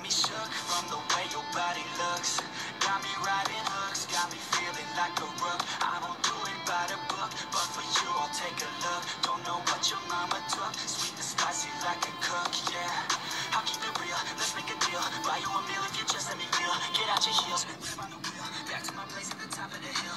Me shook from the way your body looks. Got me riding hooks, got me feeling like a rook. I won't do it by the book, but for you I'll take a look. Don't know what your mama took, sweet and spicy like a cook, yeah. I'll keep it real, let's make a deal. Buy you a meal if you just let me feel. Get out your heels, grab on the wheel. Back to my place at the top of the hill.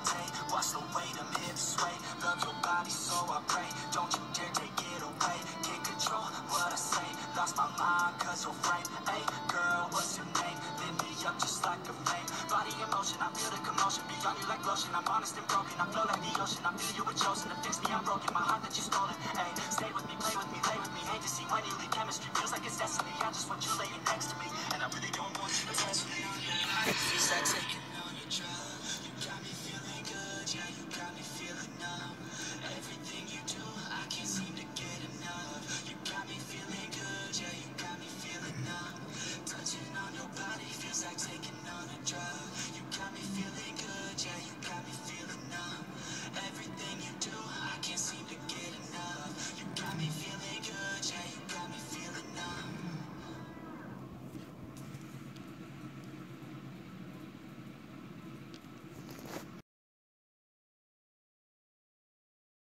Hey, girl, what's your name? Lit me up just like a flame. Body in motion, I feel the commotion. Beyond you like lotion. I'm honest and broken. I flow like the ocean. I feel you were chosen to fix me. I'm broken. My heart that you stolen. Hey, stay with me, play with me, lay with me. Hate to see when you leave chemistry. Feels like it's destiny. I just want you laying next to me. like taking on a drug.